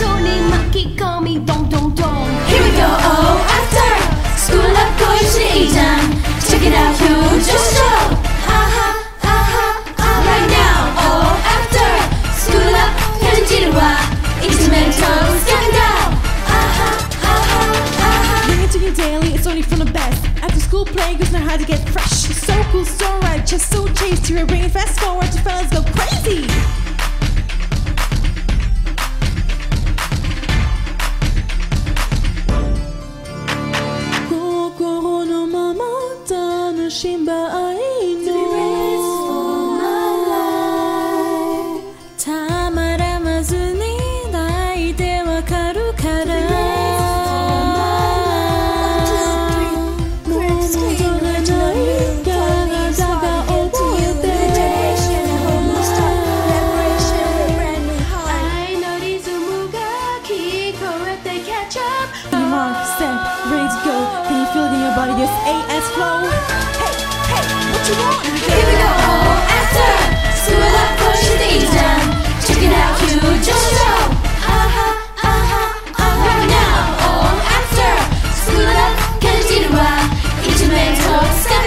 손에 막기껌이 동동동 Here we go, oh, after. School up going to the agent Check it out, huge show. Ha ha ha 하하 Right now, oh, after. School up, 편지지와 Instrumental scandal. 하하 하하 하하 You're daily, it's only from the best. After school play, you know how to get fresh. So cool, so right, just so tasty We're bringing fast forward to fellas go correct, they catch up. Be one set, ready to go. Can you feel it in your body? This AS flow. Hey, hey, what you want? Here we go. Oh, after, screw it up, push it down. Check it out, you just show. Aha, aha, Right now. Oh, after, screw it up, get it in a while. Each man talks.